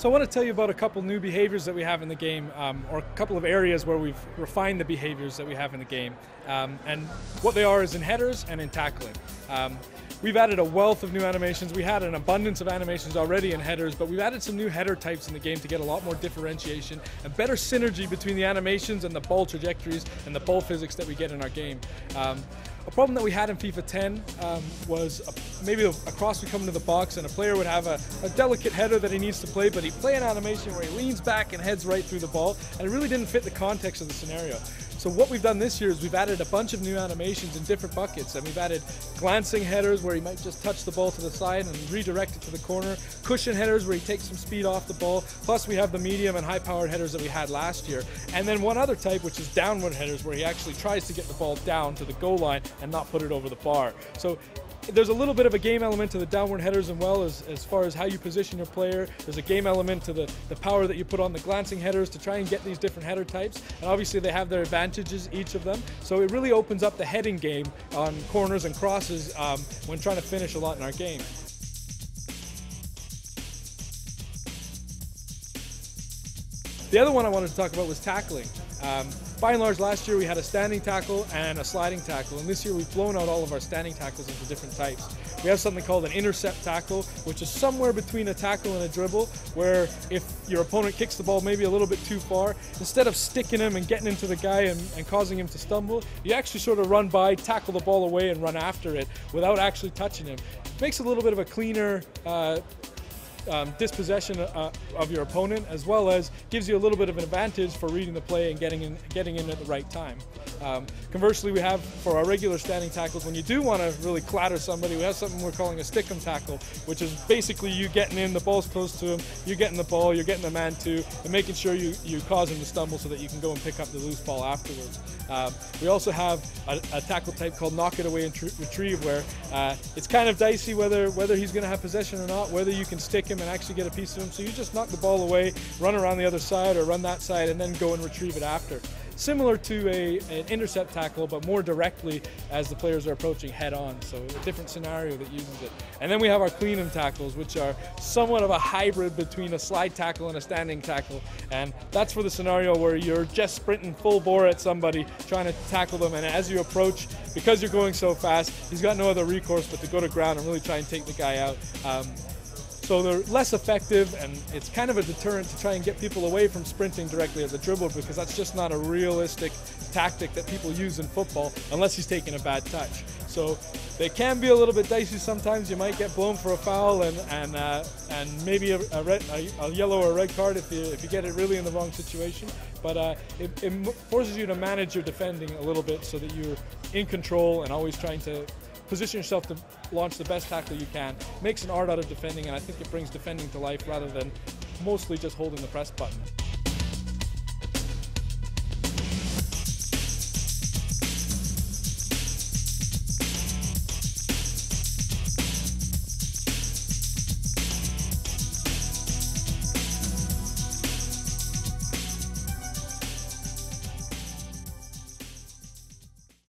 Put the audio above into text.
So I want to tell you about a couple new behaviors that we have in the game, um, or a couple of areas where we've refined the behaviors that we have in the game. Um, and what they are is in headers and in tackling. Um, we've added a wealth of new animations. We had an abundance of animations already in headers, but we've added some new header types in the game to get a lot more differentiation and better synergy between the animations and the ball trajectories and the ball physics that we get in our game. A problem that we had in FIFA 10 um, was a, maybe a, a, cross would come into the box and a player would have a, a, delicate header that he needs to play, but he'd play an animation where he leans back and heads right through the ball, and it really didn't fit the context of the scenario. So what we've done this year is we've added a bunch of new animations in different buckets, and we've added glancing headers where he might just touch the ball to the side and redirect it to the corner, cushion headers where he takes some speed off the ball, plus we have the medium and high-powered headers that we had last year, and then one other type which is downward headers where he actually tries to get the ball down to the goal line and not put it over the bar. So there's a little bit of a game element to the downward headers as well as, as far as how you position your player. There's a game element to the, the power that you put on the glancing headers to try and get these different header types. And obviously they have their advantages, each of them. So it really opens up the heading game on corners and crosses um, when trying to finish a lot in our game. The other one I wanted to talk about was tackling. Um, by and large, last year we had a standing tackle and a sliding tackle, and this year we've blown out all of our standing tackles into different types. We have something called an intercept tackle, which is somewhere between a tackle and a dribble, where if your opponent kicks the ball maybe a little bit too far, instead of sticking him and getting into the guy and, and causing him to stumble, you actually sort of run by, tackle the ball away, and run after it without actually touching him. It makes a little bit of a cleaner uh, um, dispossession uh, of your opponent, as well as gives you a little bit of an advantage for reading the play and getting in, getting in at the right time. Um, conversely, we have for our regular standing tackles, when you do want to really clatter somebody, we have something we're calling a stick-em tackle, which is basically you getting in, the ball's close to him, you're getting the ball, you're getting the man too, and making sure you, you cause him to stumble so that you can go and pick up the loose ball afterwards. Um, we also have a, a, tackle type called knock it away and retrieve, where uh, it's kind of dicey whether whether he's going to have possession or not, whether you can stick him and actually get a piece of him. So you just knock the ball away, run around the other side or run that side, and then go and retrieve it after similar to a, an intercept tackle, but more directly as the players are approaching head on. So a different scenario that uses it. And then we have our clean and tackles, which are somewhat of a hybrid between a slide tackle and a standing tackle. And that's for the scenario where you're just sprinting full bore at somebody, trying to tackle them. And as you approach, because you're going so fast, he's got no other recourse but to go to ground and really try and take the guy out. Um, so they're less effective, and it's kind of a deterrent to try and get people away from sprinting directly at the dribble because that's just not a realistic tactic that people use in football unless he's taking a bad touch. So they can be a little bit dicey sometimes. You might get blown for a foul and and uh, and maybe a, a, red, a, a, yellow or a red card if you if you get it really in the wrong situation. But uh, it, it forces you to manage your defending a little bit so that you're in control and always trying to position yourself to launch the best tackle you can. Makes an art out of defending, and I think it brings defending to life rather than mostly just holding the press button.